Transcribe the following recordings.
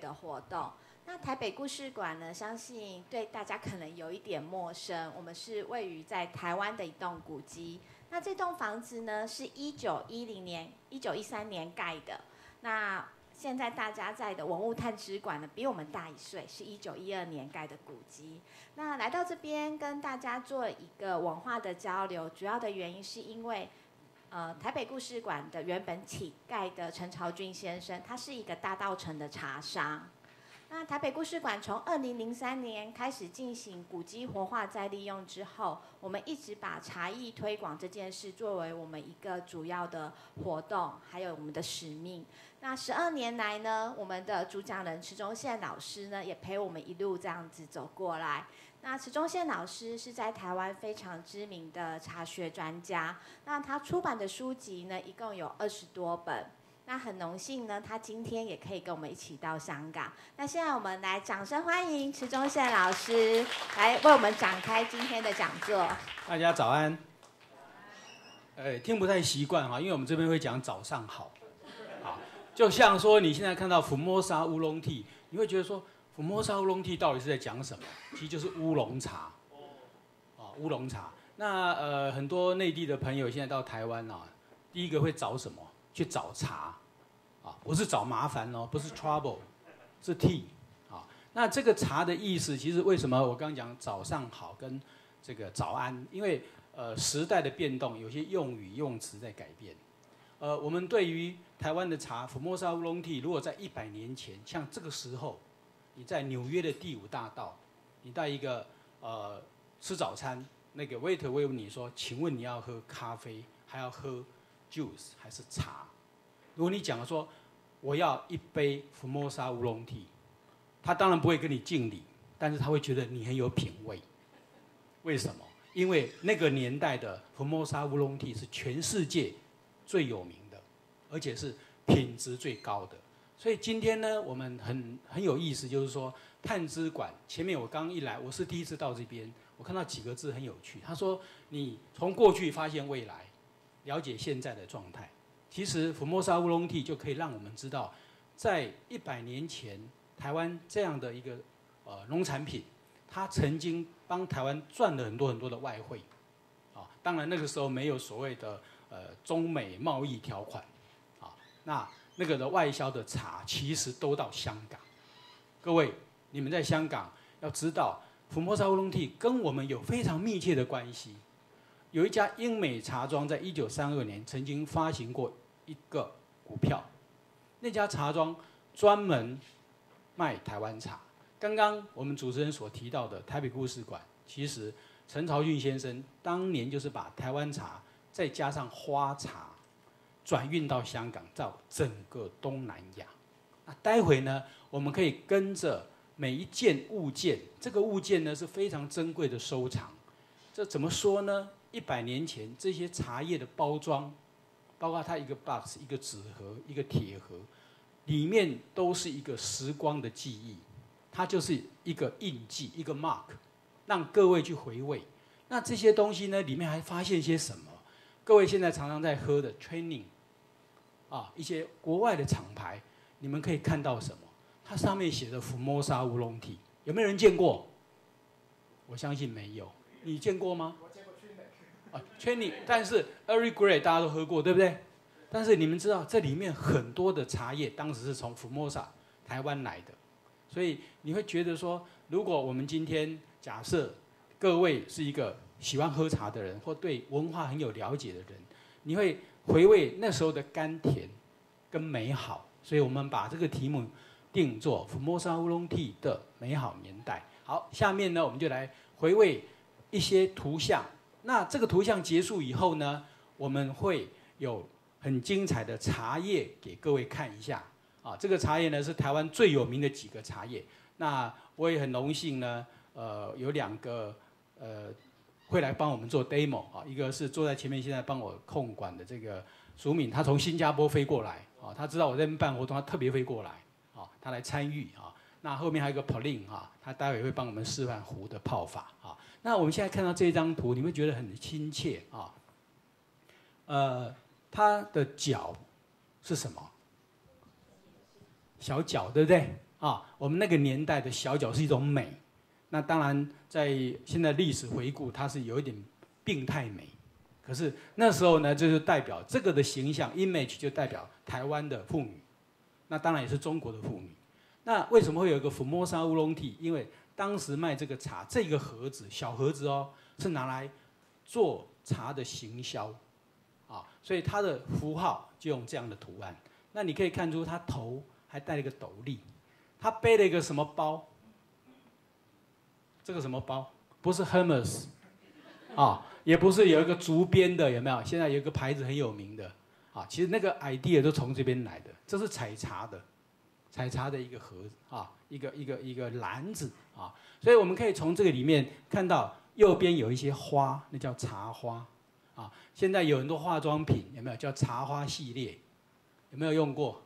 的活动。那台北故事馆呢，相信对大家可能有一点陌生。我们是位于在台湾的一栋古迹。那这栋房子呢，是一九一零年、一九一三年盖的。那现在大家在的文物探知馆呢，比我们大一岁，是一九一二年盖的古迹。那来到这边跟大家做一个文化的交流，主要的原因是因为。呃，台北故事馆的原本乞丐的陈朝俊先生，他是一个大道城的茶商。那台北故事馆从二零零三年开始进行古迹活化再利用之后，我们一直把茶艺推广这件事作为我们一个主要的活动，还有我们的使命。那十二年来呢，我们的主讲人池中宪老师呢，也陪我们一路这样子走过来。那池中宪老师是在台湾非常知名的茶学专家。那他出版的书籍呢，一共有二十多本。那很荣幸呢，他今天也可以跟我们一起到香港。那现在我们来掌声欢迎池中宪老师来为我们展开今天的讲座。大家早安。呃，听不太习惯哈，因为我们这边会讲早上好。啊，就像说你现在看到福摩沙乌龙 t 你会觉得说。福摩沙乌龙 tea 到底是在讲什么？其实就是乌龙茶。啊，乌龙茶。那呃，很多内地的朋友现在到台湾啊，第一个会找什么？去找茶。啊，不是找麻烦哦，不是 trouble，是 tea。啊，那这个茶的意思，其实为什么我刚刚讲早上好跟这个早安？因为呃时代的变动，有些用语用词在改变。呃，我们对于台湾的茶，福摩沙乌龙 tea，如果在一百年前，像这个时候。你在纽约的第五大道，你到一个呃吃早餐，那个 waiter 问你说：“请问你要喝咖啡，还要喝 juice 还是茶？”如果你讲说我要一杯福摩沙乌龙 tea，他当然不会跟你敬礼，但是他会觉得你很有品味。为什么？因为那个年代的福摩沙乌龙 tea 是全世界最有名的，而且是品质最高的。所以今天呢，我们很很有意思，就是说探知馆前面我刚一来，我是第一次到这边，我看到几个字很有趣。他说：“你从过去发现未来，了解现在的状态。”其实福摩沙乌龙 T 就可以让我们知道，在一百年前，台湾这样的一个呃农产品，它曾经帮台湾赚了很多很多的外汇。啊，当然那个时候没有所谓的呃中美贸易条款。啊，那。那个的外销的茶其实都到香港。各位，你们在香港要知道，福摩沙乌龙 T 跟我们有非常密切的关系。有一家英美茶庄在一九三二年曾经发行过一个股票，那家茶庄专门卖台湾茶。刚刚我们主持人所提到的台北故事馆，其实陈朝俊先生当年就是把台湾茶再加上花茶。转运到香港，到整个东南亚。那待会呢，我们可以跟着每一件物件，这个物件呢是非常珍贵的收藏。这怎么说呢？一百年前这些茶叶的包装，包括它一个 box、一个纸盒、一个铁盒，里面都是一个时光的记忆，它就是一个印记，一个 mark，让各位去回味。那这些东西呢，里面还发现些什么？各位现在常常在喝的 training。啊，一些国外的厂牌，你们可以看到什么？它上面写的福摩沙乌龙体，有没有人见过？我相信没有。你见过吗？我见过 Trini。啊，Trini，但是 Early Grey 大家都喝过，对不对？但是你们知道，这里面很多的茶叶当时是从福摩沙台湾来的，所以你会觉得说，如果我们今天假设各位是一个喜欢喝茶的人，或对文化很有了解的人，你会。回味那时候的甘甜跟美好，所以我们把这个题目定做福摩沙乌龙 T 的美好年代。好，下面呢我们就来回味一些图像。那这个图像结束以后呢，我们会有很精彩的茶叶给各位看一下。啊，这个茶叶呢是台湾最有名的几个茶叶。那我也很荣幸呢，呃，有两个呃。会来帮我们做 demo 啊，一个是坐在前面现在帮我控管的这个苏敏，他从新加坡飞过来啊，他知道我在办活动，他特别飞过来啊，他来参与啊。那后面还有一个 Pauline 哈，他待会会帮我们示范壶的泡法啊。那我们现在看到这张图，你会觉得很亲切啊。呃，它的脚是什么？小脚对不对？啊，我们那个年代的小脚是一种美。那当然，在现在历史回顾，它是有一点病态美。可是那时候呢，就是代表这个的形象 image 就代表台湾的妇女，那当然也是中国的妇女。那为什么会有一个福摩沙乌龙 tea？？因为当时卖这个茶，这个盒子小盒子哦，是拿来做茶的行销，啊，所以它的符号就用这样的图案。那你可以看出，它头还戴了一个斗笠，他背了一个什么包？这个什么包？不是 Hermes，啊。也不是有一个竹编的，有没有？现在有一个牌子很有名的，啊，其实那个 idea 都从这边来的。这是采茶的，采茶的一个盒子啊，一个一个一个篮子啊，所以我们可以从这个里面看到右边有一些花，那叫茶花，啊，现在有很多化妆品，有没有叫茶花系列？有没有用过？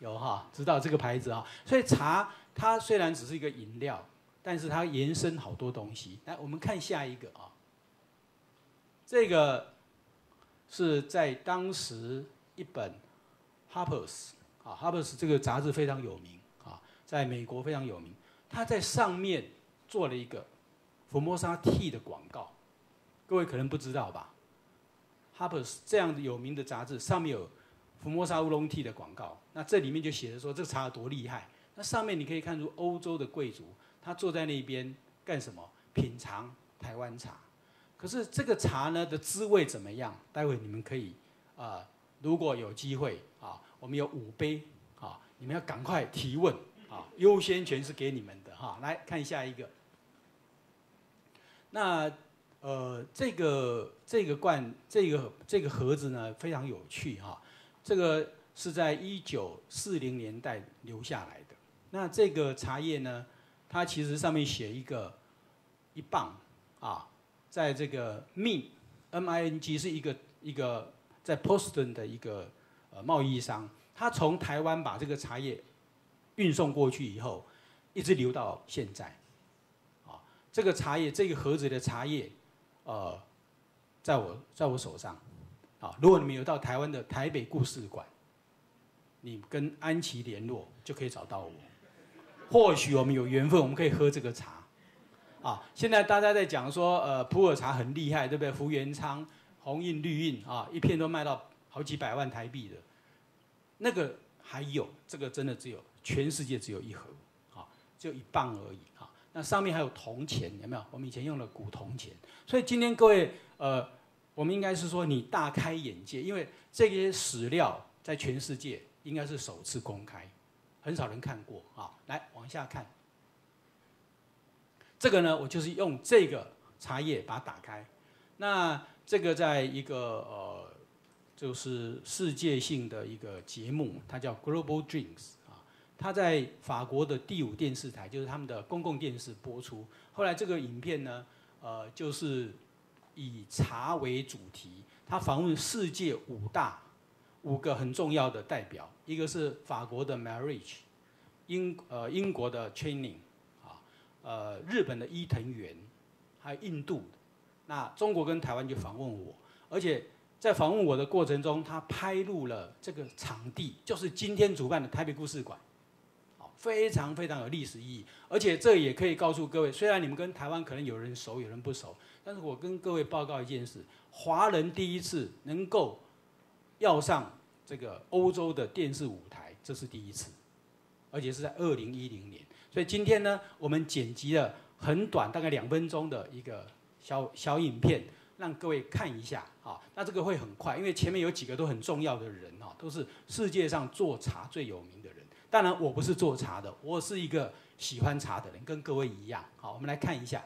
有哈，知道这个牌子啊。所以茶它虽然只是一个饮料，但是它延伸好多东西。来，我们看下一个啊。这个是在当时一本《Harper's》啊，《Harper's》这个杂志非常有名啊，在美国非常有名。它在上面做了一个福摩沙 T 的广告，各位可能不知道吧？《Harper's》这样的有名的杂志上面有福摩沙乌龙 T 的广告，那这里面就写着说这个茶有多厉害。那上面你可以看出欧洲的贵族他坐在那边干什么？品尝台湾茶。可是这个茶呢的滋味怎么样？待会你们可以啊，如果有机会啊，我们有五杯啊，你们要赶快提问啊，优先权是给你们的哈。来看下一个，那呃，这个这个罐这个这个盒子呢非常有趣哈，这个是在一九四零年代留下来的。那这个茶叶呢，它其实上面写一个一磅啊。在这个 Ming，M I N G 是一个一个在 Poston 的一个呃贸易商，他从台湾把这个茶叶运送过去以后，一直留到现在，啊，这个茶叶这个盒子的茶叶，呃，在我在我手上，啊，如果你们有到台湾的台北故事馆，你跟安琪联络就可以找到我，或许我们有缘分，我们可以喝这个茶。啊，现在大家在讲说，呃，普洱茶很厉害，对不对？福元昌、红印、绿印啊，一片都卖到好几百万台币的。那个还有，这个真的只有全世界只有一盒，啊，就一磅而已啊。那上面还有铜钱，有没有？我们以前用的古铜钱。所以今天各位，呃，我们应该是说你大开眼界，因为这些史料在全世界应该是首次公开，很少人看过啊。来，往下看。这个呢，我就是用这个茶叶把它打开。那这个在一个呃，就是世界性的一个节目，它叫 Global Drinks 啊，它在法国的第五电视台，就是他们的公共电视播出。后来这个影片呢，呃，就是以茶为主题，他访问世界五大五个很重要的代表，一个是法国的 Marriage，英呃英国的 Training 啊。呃，日本的伊藤园，还有印度，那中国跟台湾就访问我，而且在访问我的过程中，他拍录了这个场地，就是今天主办的台北故事馆，好，非常非常有历史意义，而且这也可以告诉各位，虽然你们跟台湾可能有人熟，有人不熟，但是我跟各位报告一件事，华人第一次能够要上这个欧洲的电视舞台，这是第一次，而且是在二零一零年。所以今天呢，我们剪辑了很短，大概两分钟的一个小小影片，让各位看一下啊。那这个会很快，因为前面有几个都很重要的人啊，都是世界上做茶最有名的人。当然，我不是做茶的，我是一个喜欢茶的人，跟各位一样。好，我们来看一下。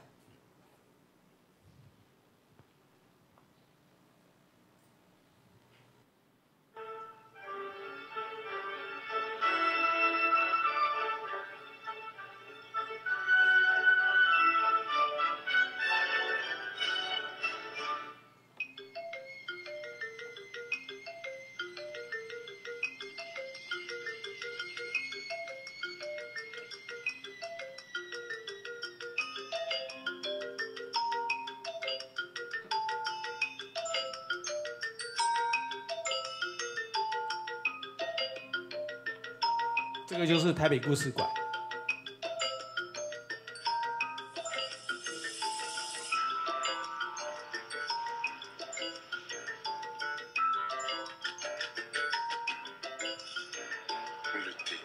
Le thé,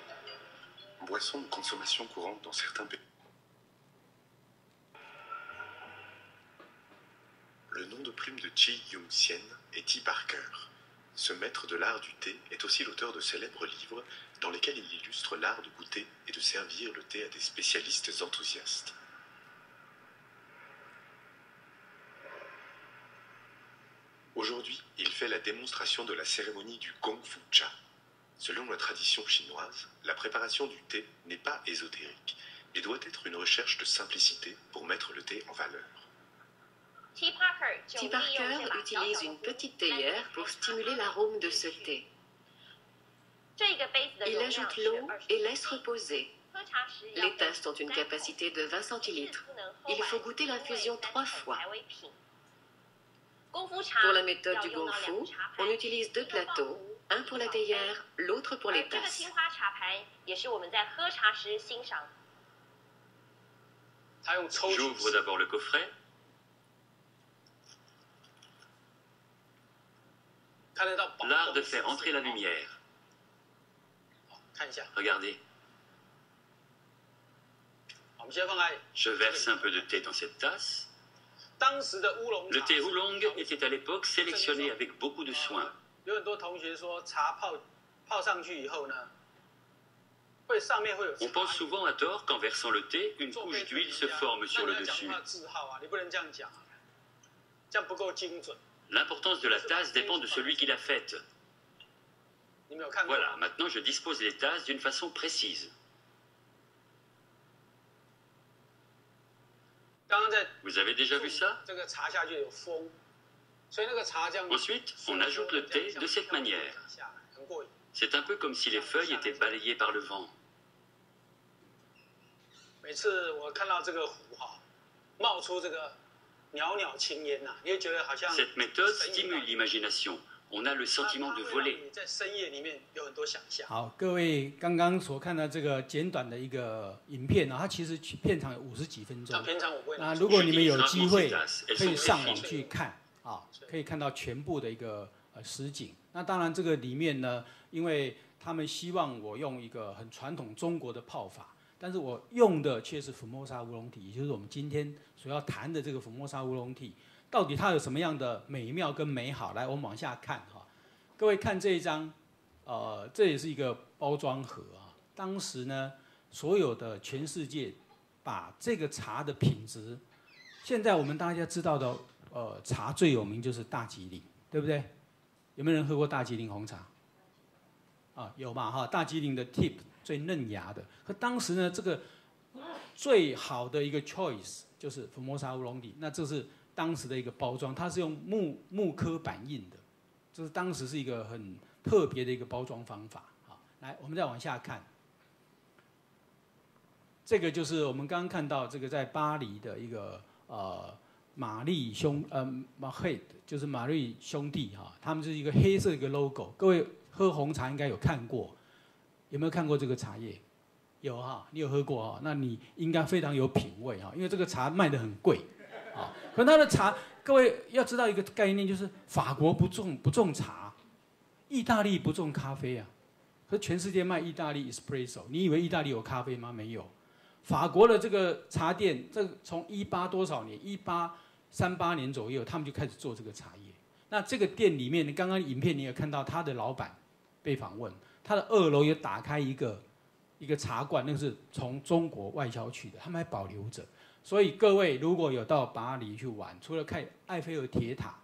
boisson de consommation courante dans certains pays. Le nom de plume de Chi Yung-sien est T. Parker. Ce maître de l'art du thé est aussi l'auteur de célèbres livres dans lesquels il illustre l'art de goûter et de servir le thé à des spécialistes enthousiastes. Aujourd'hui, il fait la démonstration de la cérémonie du Gong Fu Cha. Selon la tradition chinoise, la préparation du thé n'est pas ésotérique, mais doit être une recherche de simplicité pour mettre le thé en valeur. T. Parker utilise une petite théière pour stimuler l'arôme de ce thé. Il ajoute l'eau et laisse reposer. Les tasses ont une capacité de 20 centilitres. Il faut goûter l'infusion trois fois. Pour la méthode du Gong Fu, on utilise deux plateaux, un pour la théière, l'autre pour les tasses. J'ouvre d'abord le coffret. L'art de faire entrer la lumière. Regardez. Je verse un peu de thé dans cette tasse. Le thé oolong était à l'époque sélectionné avec beaucoup de soin. On pense souvent à tort qu'en versant le thé, une couche d'huile se forme sur le dessus. L'importance de la tasse dépend de celui qui l'a faite. Voilà, maintenant je dispose les tasses d'une façon précise. Vous avez déjà vu ça Ensuite, on ajoute le thé de cette manière. C'est un peu comme si les feuilles étaient balayées par le vent. Cette méthode stimule l'imagination. On a le sentiment de voler. 好，各位刚刚所看到这个简短的一个影片呢，它其实片长有五十几分钟。那如果你们有机会可以上网去看啊，可以看到全部的一个呃实景。那当然这个里面呢，因为他们希望我用一个很传统中国的泡法，但是我用的却是福摩沙乌龙体，也就是我们今天所要谈的这个福摩沙乌龙体。到底它有什么样的美妙跟美好？来，我们往下看哈。各位看这一张，呃，这也是一个包装盒啊。当时呢，所有的全世界把这个茶的品质，现在我们大家知道的，呃，茶最有名就是大吉岭，对不对？有没有人喝过大吉岭红茶？啊，有嘛哈？大吉岭的 tip 最嫩芽的。可当时呢，这个最好的一个 choice 就是福摩沙乌龙底，那这是。当时的一个包装，它是用木木刻板印的，这是当时是一个很特别的一个包装方法。好，来，我们再往下看，这个就是我们刚刚看到这个在巴黎的一个呃玛丽兄呃马黑，就是玛丽兄弟哈，他们就是一个黑色一个 logo。各位喝红茶应该有看过，有没有看过这个茶叶？有哈，你有喝过哈？那你应该非常有品味哈，因为这个茶卖的很贵。啊，可他的茶，各位要知道一个概念，就是法国不种不种茶，意大利不种咖啡啊，可是全世界卖意大利 espresso，你以为意大利有咖啡吗？没有，法国的这个茶店，这从一八多少年，一八三八年左右，他们就开始做这个茶叶。那这个店里面，刚刚影片你也看到，他的老板被访问，他的二楼也打开一个一个茶馆，那个是从中国外销去的，他们还保留着。所以各位如果有到巴黎去玩，除了看埃菲尔铁塔，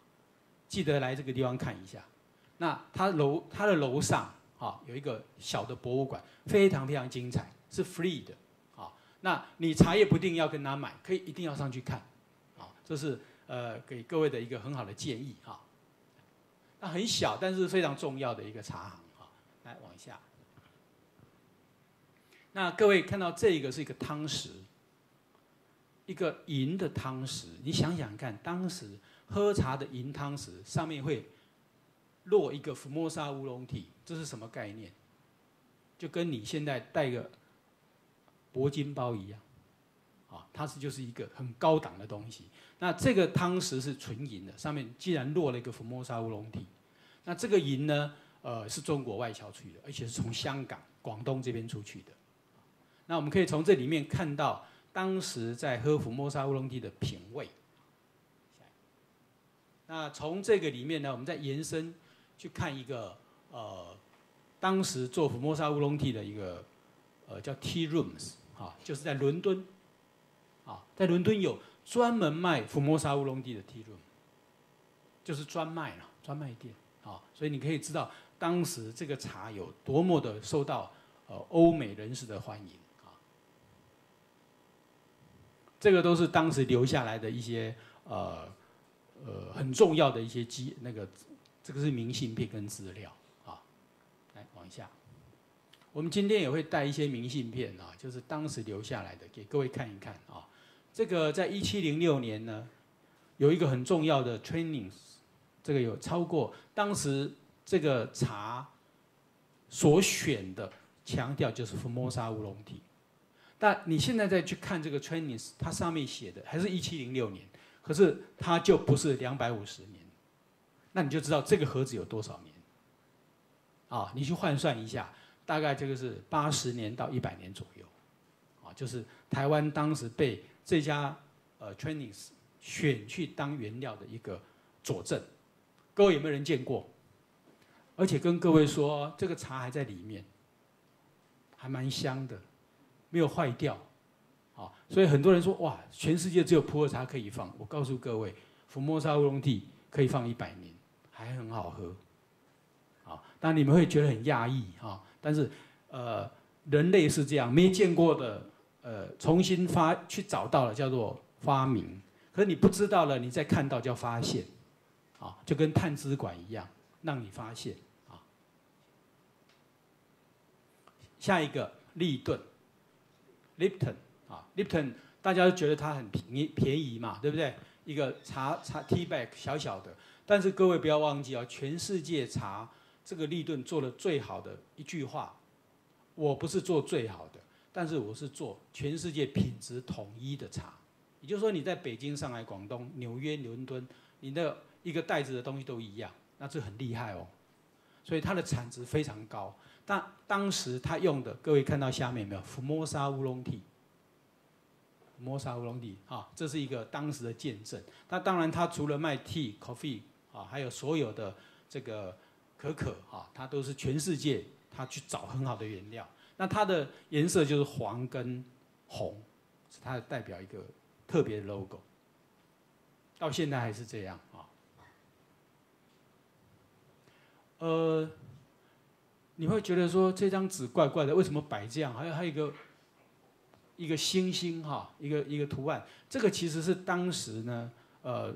记得来这个地方看一下。那它楼它的楼上啊有一个小的博物馆，非常非常精彩，是 free 的啊。那你茶叶不定要跟他买，可以一定要上去看啊。这是呃给各位的一个很好的建议哈。那很小，但是非常重要的一个茶行。往下，那各位看到这个是一个汤匙。一个银的汤匙，你想想看，当时喝茶的银汤匙上面会落一个福摩沙乌龙体，这是什么概念？就跟你现在带个铂金包一样，啊，它是就是一个很高档的东西。那这个汤匙是纯银的，上面既然落了一个福摩沙乌龙体，那这个银呢，呃，是中国外销出去的，而且是从香港、广东这边出去的。那我们可以从这里面看到当时在喝福摩沙乌龙地的品味。那从这个里面呢，我们再延伸去看一个呃，当时做福摩沙乌龙地的一个呃叫 Tea Rooms 啊，就是在伦敦啊，在伦敦有专门卖福摩沙乌龙地的 Tea Room，就是专卖了专卖店啊，所以你可以知道当时这个茶有多么的受到呃欧美人士的欢迎啊，这个都是当时留下来的一些呃。呃，很重要的一些机那个，这个是明信片跟资料啊。来往下，我们今天也会带一些明信片啊，就是当时留下来的，给各位看一看啊。这个在一七零六年呢，有一个很重要的 trainings，这个有超过当时这个茶所选的强调就是福摩沙乌龙体，但你现在再去看这个 training，它上面写的还是一七零六年。可是它就不是两百五十年，那你就知道这个盒子有多少年。啊，你去换算一下，大概这个是八十年到一百年左右，啊，就是台湾当时被这家呃 training 选去当原料的一个佐证。各位有没有人见过？而且跟各位说，这个茶还在里面，还蛮香的，没有坏掉。啊所以很多人说哇，全世界只有普洱茶可以放。我告诉各位，福摩沙乌龙地可以放一百年，还很好喝。啊，当然你们会觉得很讶异啊，但是呃，人类是这样，没见过的，呃，重新发去找到了叫做发明。可是你不知道了，你再看到叫发现，啊，就跟探知馆一样，让你发现啊。下一个利顿，Lipton。啊，Lipton，大家都觉得它很便宜便宜嘛，对不对？一个茶茶 tea bag 小小的，但是各位不要忘记啊，全世界茶这个利顿做的最好的一句话，我不是做最好的，但是我是做全世界品质统一的茶。也就是说，你在北京、上海、广东、纽约、伦敦，你的一个袋子的东西都一样，那这很厉害哦。所以它的产值非常高。但当时他用的，各位看到下面没有？福摩沙乌龙 tea。摩萨乌龙地啊，这是一个当时的见证。那当然，它除了卖 tea、coffee 啊，还有所有的这个可可啊，它都是全世界他去找很好的原料。那它的颜色就是黄跟红，是它的代表一个特别的 logo。到现在还是这样啊。呃，你会觉得说这张纸怪怪的，为什么摆这样？还有还有一个。一个星星哈，一个一个图案，这个其实是当时呢，呃，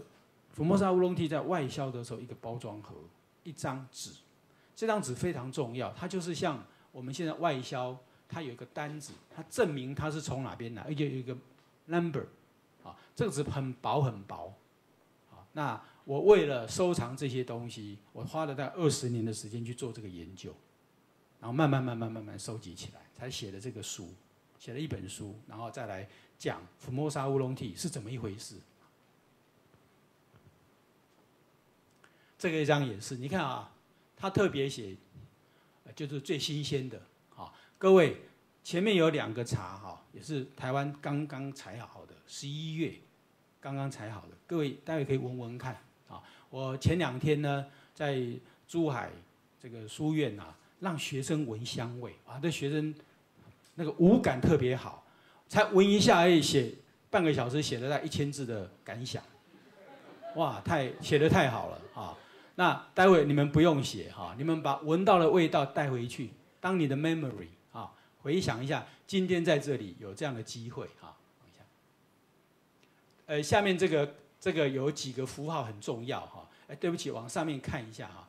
福摩沙乌龙蒂在外销的时候一个包装盒，一张纸，这张纸非常重要，它就是像我们现在外销，它有一个单子，它证明它是从哪边来，而且有一个 number，啊，这个纸很薄很薄，啊，那我为了收藏这些东西，我花了大概二十年的时间去做这个研究，然后慢慢慢慢慢慢收集起来，才写的这个书。写了一本书，然后再来讲福摩沙乌龙体是怎么一回事。这个一张也是，你看啊，他特别写，就是最新鲜的。啊。各位前面有两个茶哈，也是台湾刚刚采好的，十一月刚刚采好的。各位待会可以闻闻看啊。我前两天呢，在珠海这个书院啊，让学生闻香味啊，这学生。那个五感特别好，才闻一下而已，写半个小时写了那一千字的感想，哇，太写的太好了啊！那待会你们不用写哈，你们把闻到的味道带回去，当你的 memory 啊，回想一下今天在这里有这样的机会哈。一下，呃，下面这个这个有几个符号很重要哈。哎，对不起，往上面看一下哈，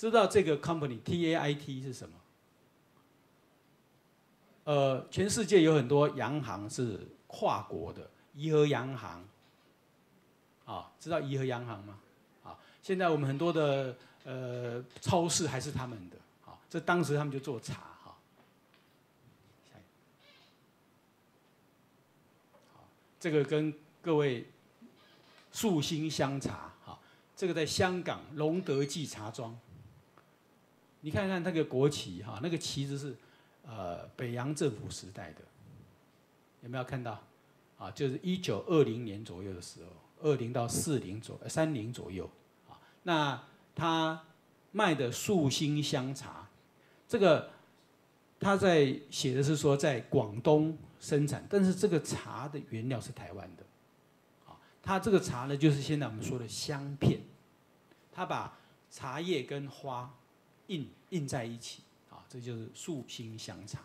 知道这个 company T A I T 是什么？呃，全世界有很多洋行是跨国的，怡和洋行，啊，知道怡和洋行吗？啊，现在我们很多的呃超市还是他们的，啊，这当时他们就做茶哈。好，这个跟各位素心香茶，哈，这个在香港龙德记茶庄，你看看那个国旗哈，那个旗子是。呃，北洋政府时代的有没有看到？啊，就是一九二零年左右的时候，二零到四零左三零左右啊。那他卖的素心香茶，这个他在写的是说在广东生产，但是这个茶的原料是台湾的。啊，他这个茶呢，就是现在我们说的香片，他把茶叶跟花印印在一起。啊这就是素心香茶。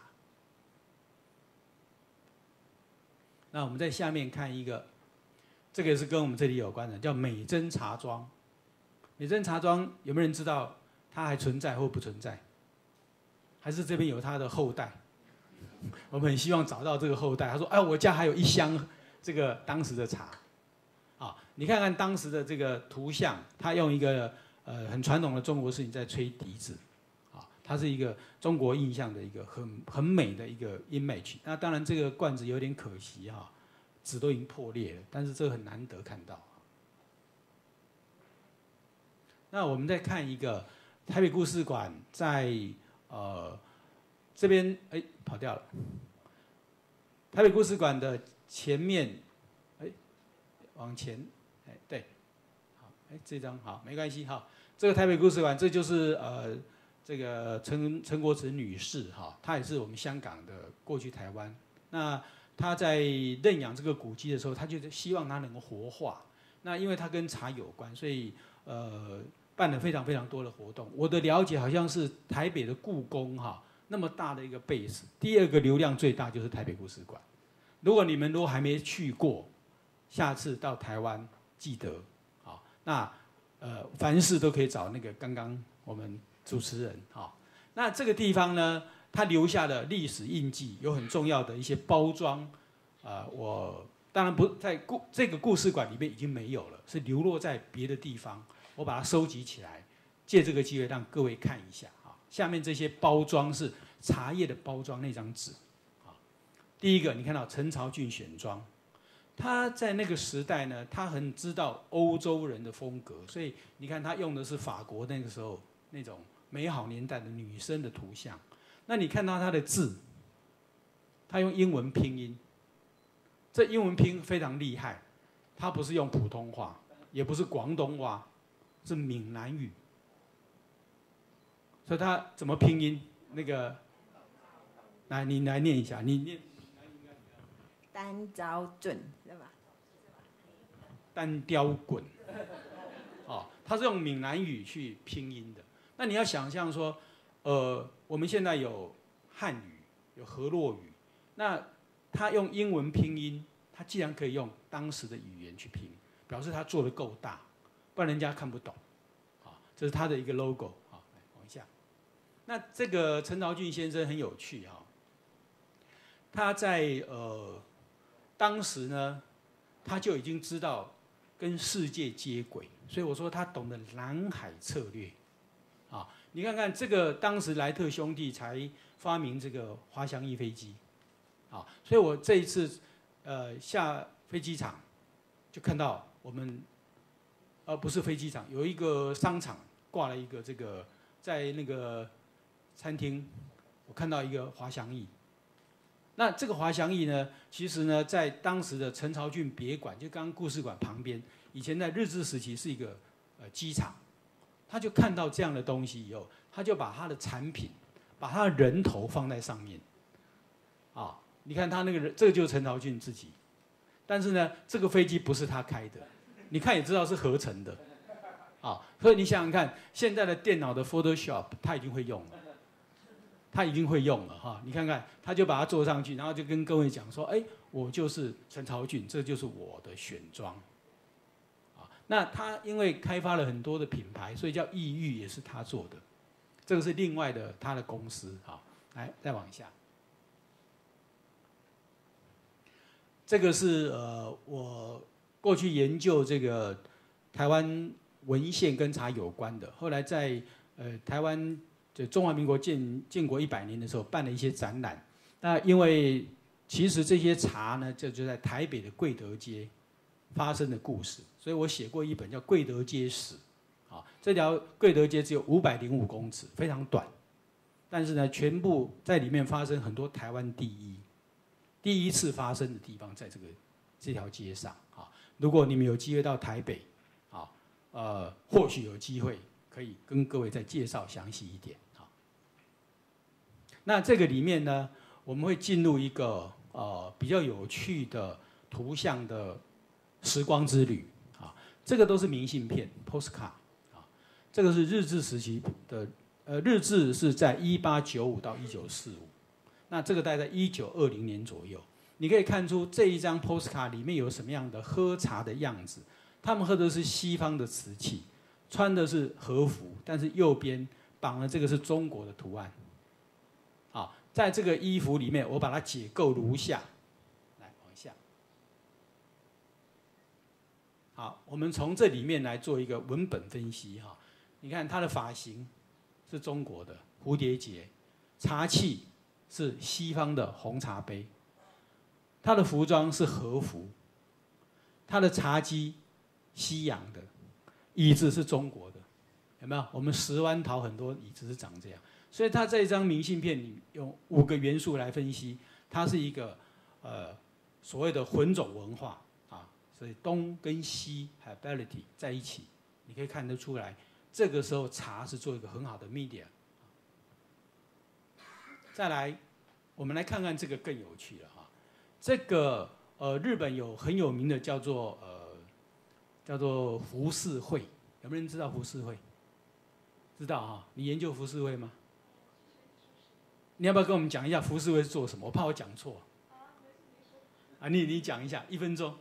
那我们在下面看一个，这个也是跟我们这里有关的，叫美珍茶庄。美珍茶庄有没有人知道它还存在或不存在？还是这边有它的后代？我们很希望找到这个后代。他说：“哎，我家还有一箱这个当时的茶。”啊，你看看当时的这个图像，他用一个呃很传统的中国式在吹笛子。啊它是一个中国印象的一个很很美的一个 image。那当然这个罐子有点可惜哈，纸都已经破裂了，但是这个很难得看到。那我们再看一个台北故事馆在呃这边哎跑掉了。台北故事馆的前面哎往前哎对，好哎这张好没关系哈，这个台北故事馆这就是呃。这个陈陈国慈女士哈，她也是我们香港的过去台湾。那她在认养这个古迹的时候，她就是希望它能够活化。那因为它跟茶有关，所以呃办了非常非常多的活动。我的了解好像是台北的故宫哈那么大的一个 base，第二个流量最大就是台北故事馆。如果你们都还没去过，下次到台湾记得啊。那呃凡事都可以找那个刚刚我们。主持人，好，那这个地方呢，它留下的历史印记有很重要的一些包装，啊，我当然不在故这个故事馆里面已经没有了，是流落在别的地方，我把它收集起来，借这个机会让各位看一下，啊，下面这些包装是茶叶的包装那张纸，啊，第一个你看到陈朝俊选装，他在那个时代呢，他很知道欧洲人的风格，所以你看他用的是法国那个时候那种。美好年代的女生的图像，那你看到他的字，他用英文拼音，这英文拼非常厉害，他不是用普通话，也不是广东话，是闽南语，所以他怎么拼音？那个，来你来念一下，你念。单招准是吧？单雕滚，哦，他是用闽南语去拼音的。那你要想象说，呃，我们现在有汉语，有河洛语，那他用英文拼音，他既然可以用当时的语言去拼，表示他做的够大，不然人家看不懂，啊，这是他的一个 logo 啊，来往下。那这个陈朝俊先生很有趣哈，他在呃当时呢，他就已经知道跟世界接轨，所以我说他懂得蓝海策略。啊，你看看这个，当时莱特兄弟才发明这个滑翔翼飞机，啊，所以我这一次，呃，下飞机场就看到我们，呃，不是飞机场，有一个商场挂了一个这个，在那个餐厅，我看到一个滑翔翼。那这个滑翔翼呢，其实呢，在当时的陈朝俊别馆，就刚刚故事馆旁边，以前在日治时期是一个呃机场。他就看到这样的东西以后，他就把他的产品，把他的人头放在上面。啊，你看他那个人，这个就是陈朝俊自己。但是呢，这个飞机不是他开的，你看也知道是合成的。啊，所以你想想看，现在的电脑的 Photoshop 他已经会用了，他一定会用了哈。你看看，他就把它做上去，然后就跟各位讲说：“哎，我就是陈朝俊，这就是我的选装。”那他因为开发了很多的品牌，所以叫异域也是他做的，这个是另外的他的公司好，来再往下，这个是呃我过去研究这个台湾文献跟茶有关的，后来在呃台湾就中华民国建建国一百年的时候办了一些展览，那因为其实这些茶呢，就就在台北的贵德街发生的故事。所以我写过一本叫《贵德街史》，啊，这条贵德街只有五百零五公尺，非常短，但是呢，全部在里面发生很多台湾第一，第一次发生的地方在这个这条街上啊。如果你们有机会到台北，啊，呃，或许有机会可以跟各位再介绍详细一点。那这个里面呢，我们会进入一个呃比较有趣的图像的时光之旅啊。这个都是明信片 （postcard） 啊，这个是日治时期的。呃，日志是在一八九五到一九四五，那这个大概在一九二零年左右，你可以看出这一张 postcard 里面有什么样的喝茶的样子。他们喝的是西方的瓷器，穿的是和服，但是右边绑了这个是中国的图案。在这个衣服里面，我把它解构如下，来往下。好，我们从这里面来做一个文本分析哈。你看他的发型。是中国的蝴蝶结，茶器是西方的红茶杯，他的服装是和服，他的茶几西洋的，椅子是中国的，有没有？我们石湾陶很多椅子是长这样，所以他这一张明信片里用五个元素来分析，它是一个呃所谓的混种文化啊，所以东跟西还有 ability 在一起，你可以看得出来。这个时候茶是做一个很好的 media。再来，我们来看看这个更有趣了哈。这个呃，日本有很有名的叫做呃，叫做浮世绘，有没有人知道浮世绘？知道哈？你研究浮世绘吗？你要不要跟我们讲一下浮世绘是做什么？我怕我讲错。啊，你你讲一下，一分钟。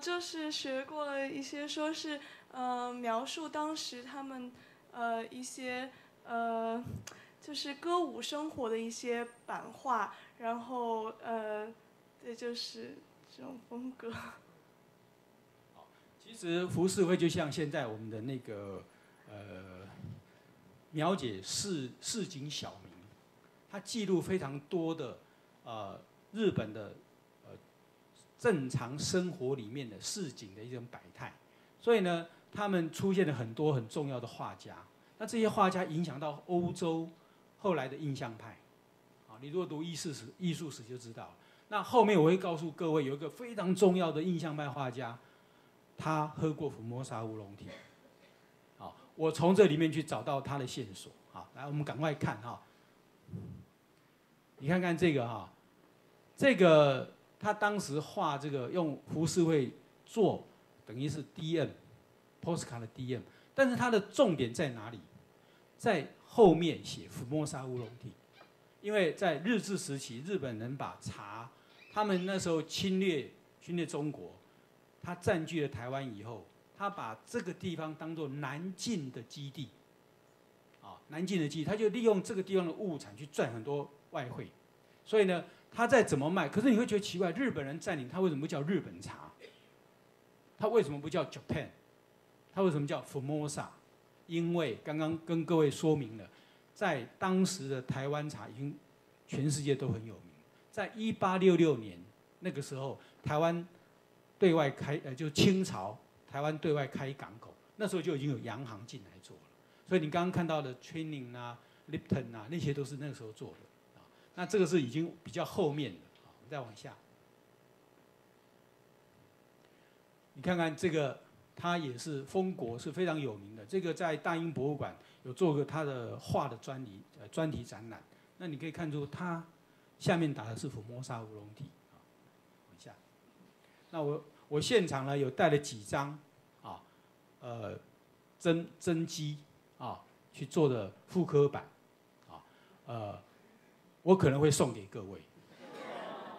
就是学过了一些，说是呃描述当时他们呃一些呃就是歌舞生活的一些版画，然后呃这就是这种风格。其实浮世绘就像现在我们的那个呃描写市市井小民，它记录非常多的呃日本的呃。正常生活里面的市井的一种百态，所以呢，他们出现了很多很重要的画家。那这些画家影响到欧洲后来的印象派。你如果读艺术史，艺术史就知道。那后面我会告诉各位，有一个非常重要的印象派画家，他喝过福摩沙乌龙体。好，我从这里面去找到他的线索。好，来，我们赶快看哈。你看看这个哈，这个。他当时画这个用浮世绘做，等于是 D.M.，postcard 的 D.M.，但是它的重点在哪里？在后面写福摩沙乌龙体，因为在日治时期，日本人把茶，他们那时候侵略侵略中国，他占据了台湾以后，他把这个地方当做南进的基地，啊，南进的基地，他就利用这个地方的物产去赚很多外汇，所以呢。他再怎么卖，可是你会觉得奇怪，日本人占领他为什么不叫日本茶？他为什么不叫 Japan？他为什么叫 Formosa？因为刚刚跟各位说明了，在当时的台湾茶已经全世界都很有名。在一八六六年那个时候，台湾对外开呃，就清朝台湾对外开港口，那时候就已经有洋行进来做了。所以你刚刚看到的 Training 啊、Lipton 啊，那些都是那个时候做的。那这个是已经比较后面的，我们再往下。你看看这个，它也是封国是非常有名的。这个在大英博物馆有做过他的画的专题呃专题展览。那你可以看出，他下面打的是福摩沙乌龙体啊。往下，那我我现场呢有带了几张啊，呃，真真机啊去做的复刻版啊，呃。我可能会送给各位，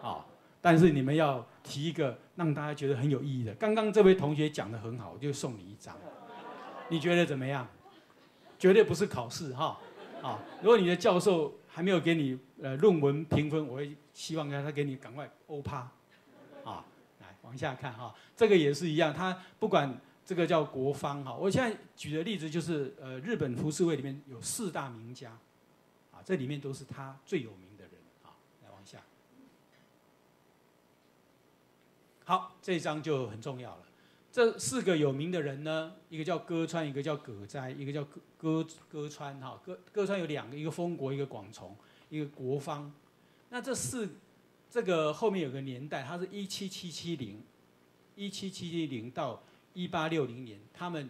啊，但是你们要提一个让大家觉得很有意义的。刚刚这位同学讲的很好，我就送你一张，你觉得怎么样？绝对不是考试哈，啊，如果你的教授还没有给你呃论文评分，我会希望他他给你赶快欧趴，啊，来往下看哈，这个也是一样，他不管这个叫国方哈，我现在举的例子就是呃日本浮世绘里面有四大名家。啊这里面都是他最有名的人啊，来往下。好，这一章就很重要了。这四个有名的人呢，一个叫歌川，一个叫葛斋，一个叫歌歌歌川哈。歌歌川有两个，一个丰国，一个广从，一个国方。那这四这个后面有个年代，它是一七七七零，一七七七零到一八六零年，他们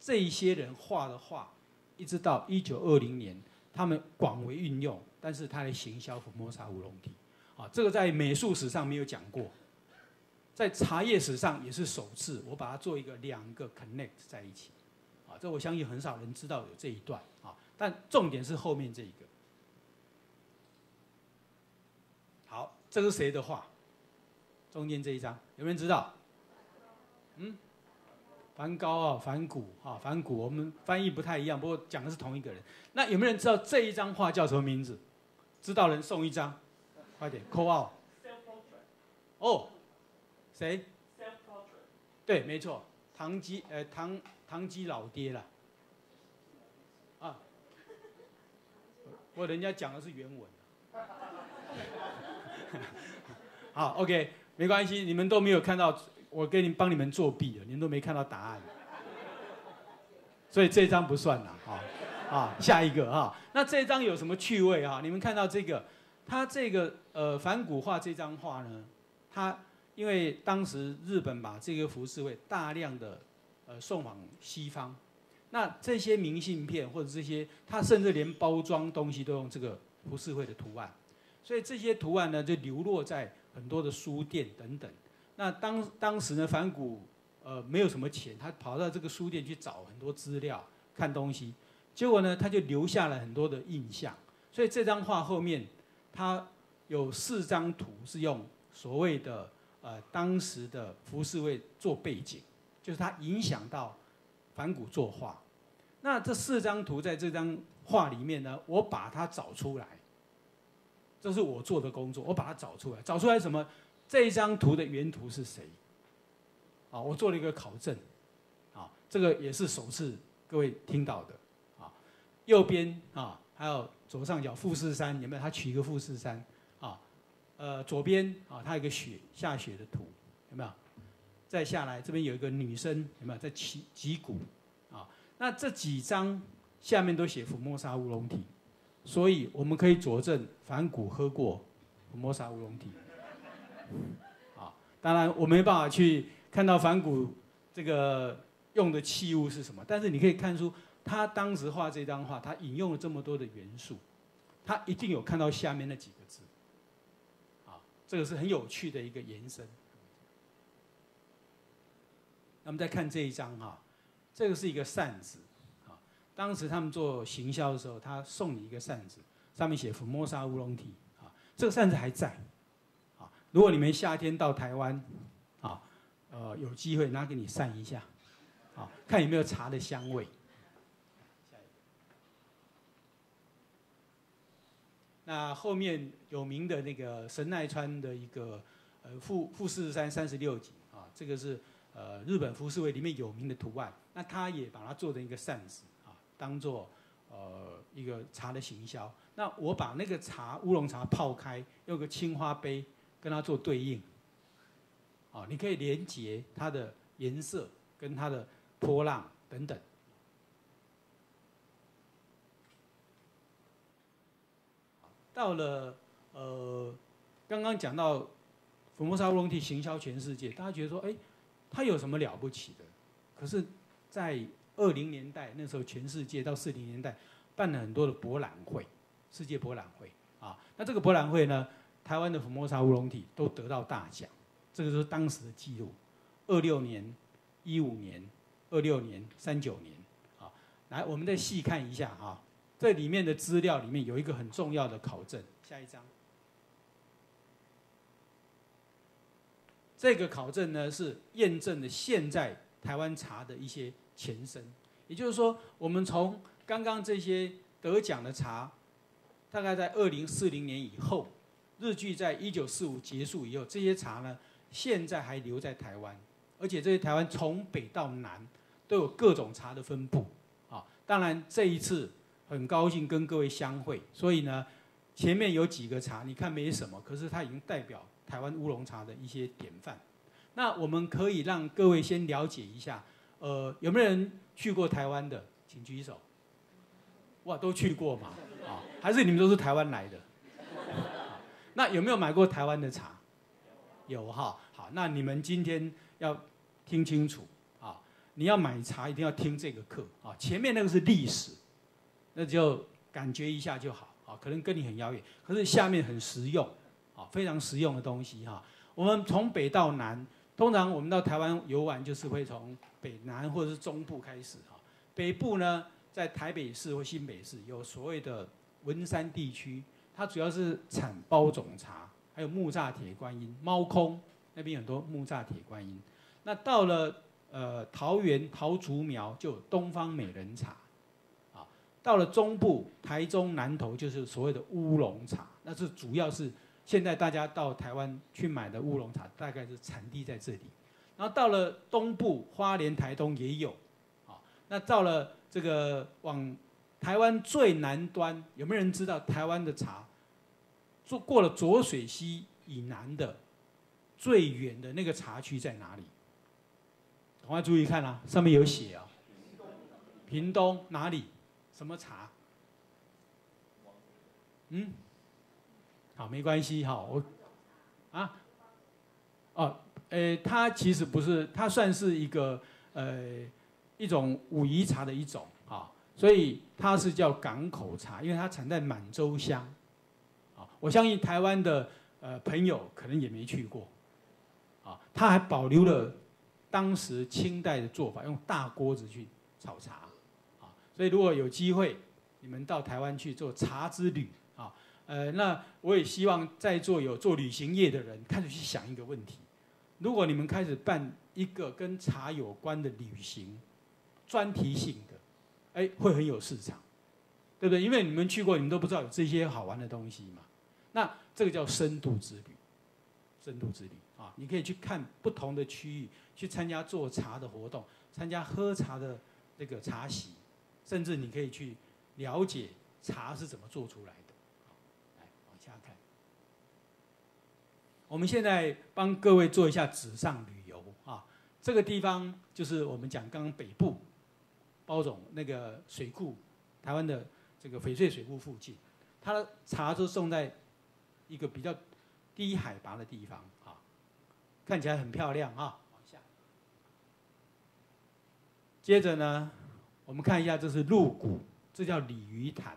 这一些人画的画，一直到一九二零年，他们广为运用，但是他的行销和摩沙乌龙体，啊，这个在美术史上没有讲过。在茶叶史上也是首次，我把它做一个两个 connect 在一起，啊，这我相信很少人知道有这一段啊，但重点是后面这一个。好，这是谁的话？中间这一张有没有人知道？嗯，梵高啊，梵谷啊，梵谷，我们翻译不太一样，不过讲的是同一个人。那有没有人知道这一张画叫什么名字？知道人送一张，快点，call out。哦。谁？对，没错，唐基，呃，唐唐基老爹了。啊，我人家讲的是原文。好，OK，没关系，你们都没有看到，我给你帮你们作弊了，你们都没看到答案，所以这张不算了，啊啊，下一个啊，那这张有什么趣味啊？你们看到这个，他这个呃反古画这张画呢，他。因为当时日本把这个浮世绘大量的呃送往西方，那这些明信片或者这些，它甚至连包装东西都用这个浮世绘的图案，所以这些图案呢就流落在很多的书店等等。那当当时呢，反古呃没有什么钱，他跑到这个书店去找很多资料看东西，结果呢他就留下了很多的印象。所以这张画后面，它有四张图是用所谓的。呃，当时的浮世绘做背景，就是它影响到梵谷作画。那这四张图在这张画里面呢，我把它找出来，这是我做的工作，我把它找出来，找出来什么？这一张图的原图是谁？啊，我做了一个考证，啊，这个也是首次各位听到的，啊，右边啊，还有左上角富士山，有没有？他取一个富士山。呃，左边啊，它有个雪下雪的图，有没有？再下来这边有一个女生，有没有在击击鼓？啊，那这几张下面都写福摩沙乌龙体，所以我们可以佐证反骨喝过福摩沙乌龙体。啊，当然我没办法去看到反骨这个用的器物是什么，但是你可以看出他当时画这张画，他引用了这么多的元素，他一定有看到下面那几个字。这个是很有趣的一个延伸。那么再看这一张哈，这个是一个扇子，啊，当时他们做行销的时候，他送你一个扇子，上面写福摩沙乌龙体，啊，这个扇子还在，啊，如果你们夏天到台湾，啊，呃，有机会拿给你扇一下，啊，看有没有茶的香味。那后面有名的那个神奈川的一个呃富富士山三十六景啊，这个是呃日本浮世绘里面有名的图案。那他也把它做成一个扇子啊，当做呃一个茶的行销。那我把那个茶乌龙茶泡开，用个青花杯跟它做对应，啊，你可以连接它的颜色跟它的波浪等等。到了呃，刚刚讲到福摩沙乌龙体行销全世界，大家觉得说，哎，它有什么了不起的？可是，在二零年代那时候，全世界到四零年代办了很多的博览会，世界博览会啊。那这个博览会呢，台湾的福摩沙乌龙体都得到大奖，这个是当时的记录。二六年、一五年、二六年、三九年，啊，来，我们再细看一下啊。这里面的资料里面有一个很重要的考证，下一张。这个考证呢是验证了现在台湾茶的一些前身，也就是说，我们从刚刚这些得奖的茶，大概在二零四零年以后，日据在一九四五结束以后，这些茶呢现在还留在台湾，而且这些台湾从北到南都有各种茶的分布啊。当然这一次。很高兴跟各位相会，所以呢，前面有几个茶，你看没什么，可是它已经代表台湾乌龙茶的一些典范。那我们可以让各位先了解一下，呃，有没有人去过台湾的？请举手。哇，都去过嘛？啊，还是你们都是台湾来的？那有没有买过台湾的茶？有哈。好，那你们今天要听清楚啊！你要买茶，一定要听这个课啊。前面那个是历史，那就感觉一下就好啊。可能跟你很遥远，可是下面很实用啊，非常实用的东西哈。我们从北到南。通常我们到台湾游玩，就是会从北南或者是中部开始哈。北部呢，在台北市或新北市有所谓的文山地区，它主要是产包种茶，还有木栅铁观音、猫空那边很多木栅铁观音。那到了呃桃园桃竹苗就有东方美人茶，到了中部台中南投就是所谓的乌龙茶，那是主要是。现在大家到台湾去买的乌龙茶，大概是产地在这里。然后到了东部，花莲、台东也有，啊，那到了这个往台湾最南端，有没有人知道台湾的茶？做过了浊水溪以南的最远的那个茶区在哪里？赶快注意看啊，上面有写啊。屏东哪里？什么茶？嗯？好，没关系哈，我，啊，哦，呃，它其实不是，它算是一个呃一种武夷茶的一种啊，所以它是叫港口茶，因为它产在满洲乡，我相信台湾的呃朋友可能也没去过，啊，它还保留了当时清代的做法，用大锅子去炒茶，所以如果有机会，你们到台湾去做茶之旅啊。呃，那我也希望在座有做旅行业的人开始去想一个问题：如果你们开始办一个跟茶有关的旅行，专题性的，哎，会很有市场，对不对？因为你们去过，你们都不知道有这些好玩的东西嘛。那这个叫深度之旅，深度之旅啊，你可以去看不同的区域，去参加做茶的活动，参加喝茶的那个茶席，甚至你可以去了解茶是怎么做出来的。来，往下看我们现在帮各位做一下纸上旅游啊，这个地方就是我们讲刚刚北部包总那个水库，台湾的这个翡翠水库附近，它的茶都种在一个比较低海拔的地方啊，看起来很漂亮啊。往下，接着呢，我们看一下这是鹿谷，这叫鲤鱼潭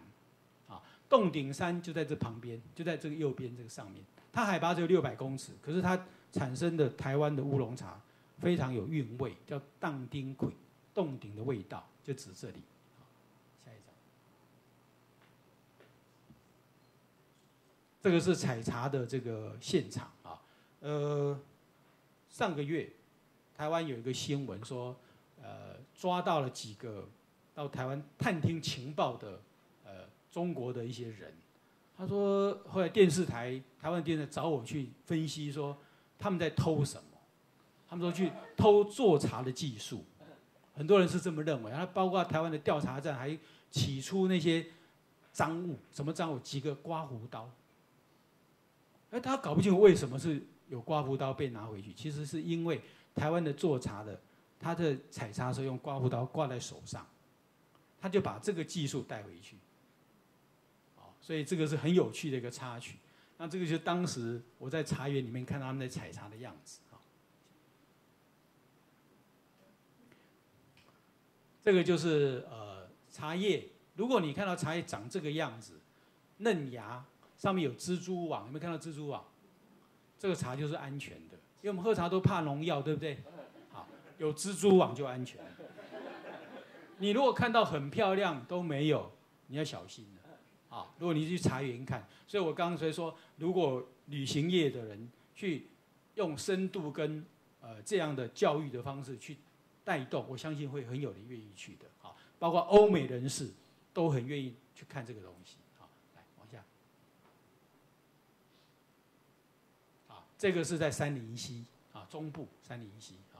啊，洞顶山就在这旁边，就在这个右边这个上面。它海拔只有六百公尺，可是它产生的台湾的乌龙茶非常有韵味，叫荡丁鬼，洞顶的味道就指这里。下一张，这个是采茶的这个现场啊。呃，上个月台湾有一个新闻说，呃，抓到了几个到台湾探听情报的呃中国的一些人。他说：“后来电视台，台湾电视台找我去分析，说他们在偷什么？他们说去偷做茶的技术。很多人是这么认为。然后包括台湾的调查站还起出那些赃物，什么赃物？几个刮胡刀。哎，他搞不清楚为什么是有刮胡刀被拿回去。其实是因为台湾的做茶的，他的采茶的时候用刮胡刀挂在手上，他就把这个技术带回去。”所以这个是很有趣的一个插曲。那这个就是当时我在茶园里面看他们在采茶的样子啊。这个就是呃茶叶，如果你看到茶叶长这个样子，嫩芽上面有蜘蛛网，有没有看到蜘蛛网？这个茶就是安全的，因为我们喝茶都怕农药，对不对？好，有蜘蛛网就安全。你如果看到很漂亮都没有，你要小心。啊，如果你去茶园看，所以我刚刚所以说，如果旅行业的人去用深度跟呃这样的教育的方式去带动，我相信会很有人愿意去的。啊，包括欧美人士都很愿意去看这个东西。好，来往下。啊，这个是在山林溪啊，中部山林溪啊。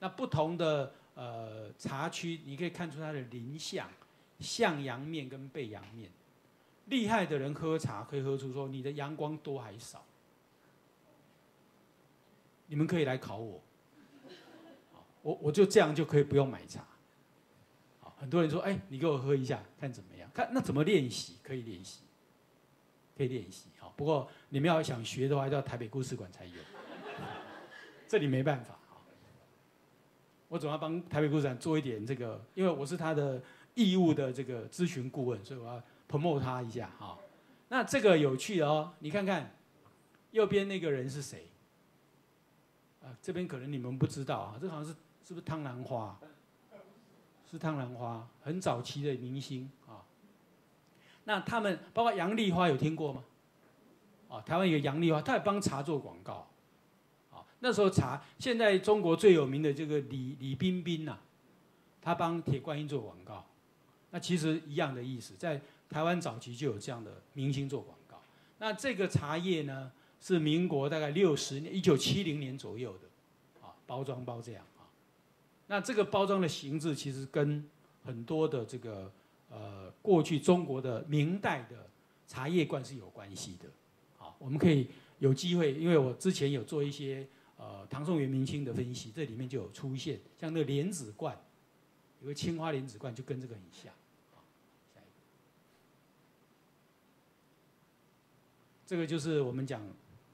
那不同的呃茶区，你可以看出它的林相，向阳面跟背阳面。厉害的人喝茶可以喝出说你的阳光多还少，你们可以来考我，我我就这样就可以不用买茶。很多人说，哎，你给我喝一下，看怎么样？看那怎么练习？可以练习，可以练习。好，不过你们要想学的话，到台北故事馆才有，这里没办法。我总要帮台北故事馆做一点这个，因为我是他的义务的这个咨询顾问，所以我要 promote 他一下哈。那这个有趣哦，你看看右边那个人是谁？啊，这边可能你们不知道啊，这好像是是不是汤兰花？是汤兰花，很早期的明星啊。那他们包括杨丽花有听过吗？啊，台湾有杨丽花，他也帮茶做广告。那时候茶，现在中国最有名的这个李李冰冰呐，他帮铁观音做广告，那其实一样的意思，在台湾早期就有这样的明星做广告。那这个茶叶呢，是民国大概六十年，一九七零年左右的，啊，包装包这样啊。那这个包装的形制其实跟很多的这个呃过去中国的明代的茶叶罐是有关系的。啊，我们可以有机会，因为我之前有做一些。呃，唐宋元明清的分析，这里面就有出现，像那个莲子罐，有个青花莲子罐，就跟这个很像。这个就是我们讲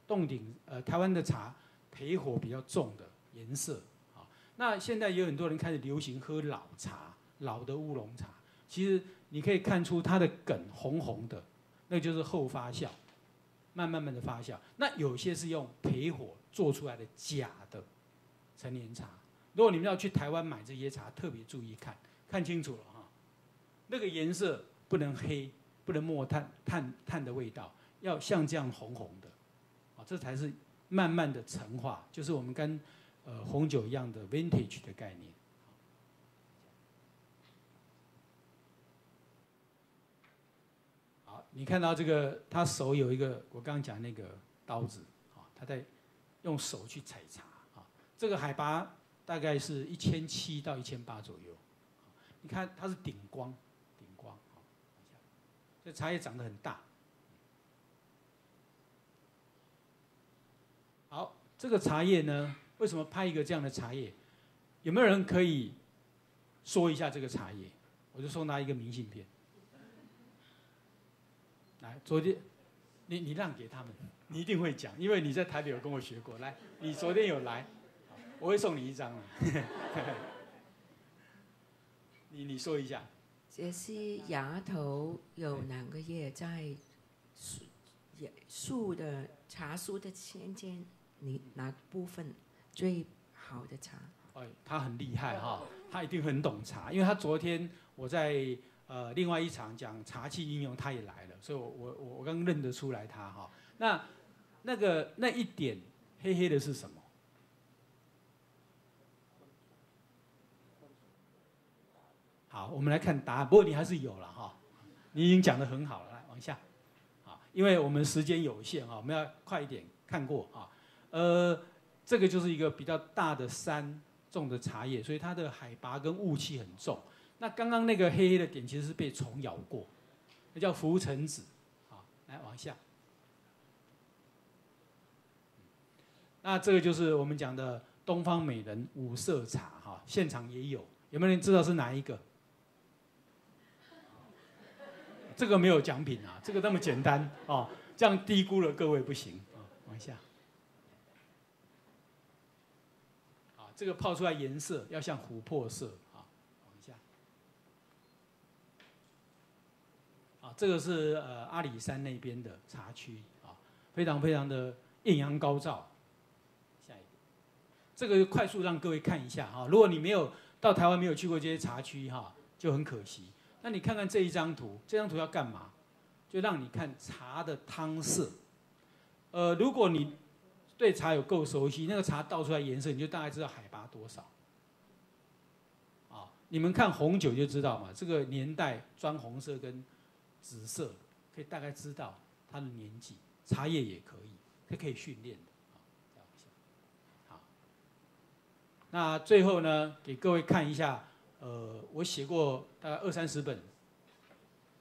洞顶呃台湾的茶，焙火比较重的颜色啊。那现在有很多人开始流行喝老茶，老的乌龙茶，其实你可以看出它的梗红红的，那就是后发酵，慢慢慢的发酵。那有些是用焙火。做出来的假的陈年茶，如果你们要去台湾买这些茶，特别注意看，看清楚了哈，那个颜色不能黑，不能墨炭炭炭的味道，要像这样红红的，啊，这才是慢慢的陈化，就是我们跟呃红酒一样的 vintage 的概念。好，你看到这个，他手有一个我刚刚讲那个刀子，啊，他在。用手去采茶啊，这个海拔大概是一千七到一千八左右。你看它是顶光，顶光，这茶叶长得很大。好，这个茶叶呢，为什么拍一个这样的茶叶？有没有人可以说一下这个茶叶？我就送他一个明信片。来，昨天你你让给他们。你一定会讲，因为你在台北有跟我学过。来，你昨天有来，我会送你一张了。你你说一下。这是芽头有两个月在树树的茶树的前间，你哪部分最好的茶？哎，他很厉害哈，他一定很懂茶，因为他昨天我在呃另外一场讲茶器应用，他也来了，所以我我我刚认得出来他哈。那那个那一点黑黑的是什么？好，我们来看答案。不过你还是有了哈，你已经讲的很好了。来往下，啊，因为我们时间有限啊，我们要快一点看过啊。呃，这个就是一个比较大的山种的茶叶，所以它的海拔跟雾气很重。那刚刚那个黑黑的点其实是被虫咬过，那叫浮尘子。好，来往下。那这个就是我们讲的东方美人五色茶哈，现场也有，有没有人知道是哪一个？这个没有奖品啊，这个那么简单哦，这样低估了各位不行啊，往下。啊，这个泡出来颜色要像琥珀色啊，往下。啊，这个是呃阿里山那边的茶区啊，非常非常的艳阳高照。这个快速让各位看一下哈，如果你没有到台湾没有去过这些茶区哈，就很可惜。那你看看这一张图，这张图要干嘛？就让你看茶的汤色。呃，如果你对茶有够熟悉，那个茶倒出来颜色，你就大概知道海拔多少。啊，你们看红酒就知道嘛，这个年代砖红色跟紫色，可以大概知道它的年纪。茶叶也可以，它可以训练的。那最后呢，给各位看一下，呃，我写过大概二三十本，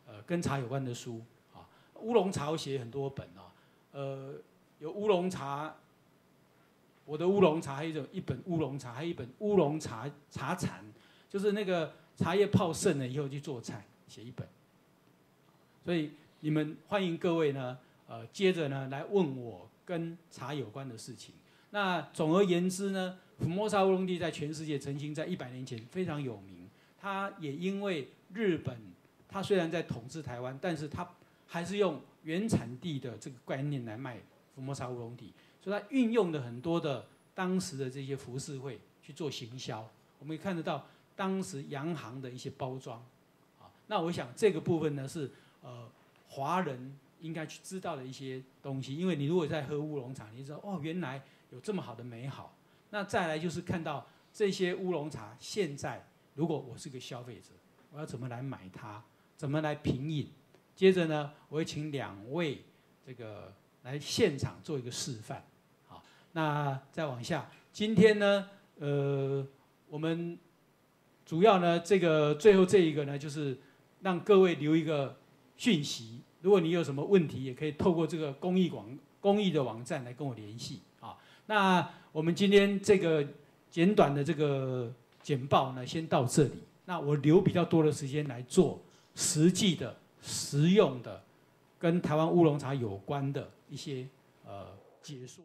呃，跟茶有关的书啊。乌龙茶我写很多本啊，呃，有乌龙茶我的乌龙茶，还有一种一本乌龙茶，还有一本乌龙茶茶禅，就是那个茶叶泡剩了以后去做菜，写一本。所以你们欢迎各位呢，呃，接着呢来问我跟茶有关的事情。那总而言之呢，福摩沙乌龙地在全世界曾经在一百年前非常有名。它也因为日本，它虽然在统治台湾，但是它还是用原产地的这个概念来卖福摩沙乌龙地，所以它运用的很多的当时的这些浮世绘去做行销。我们可以看得到当时洋行的一些包装，啊，那我想这个部分呢是呃华人应该去知道的一些东西，因为你如果在喝乌龙茶，你知道哦原来有这么好的美好。那再来就是看到这些乌龙茶现在。如果我是个消费者，我要怎么来买它？怎么来品饮？接着呢，我会请两位这个来现场做一个示范。好，那再往下，今天呢，呃，我们主要呢，这个最后这一个呢，就是让各位留一个讯息。如果你有什么问题，也可以透过这个公益网公益的网站来跟我联系。啊，那我们今天这个简短的这个。简报呢，先到这里。那我留比较多的时间来做实际的、实用的，跟台湾乌龙茶有关的一些呃解说。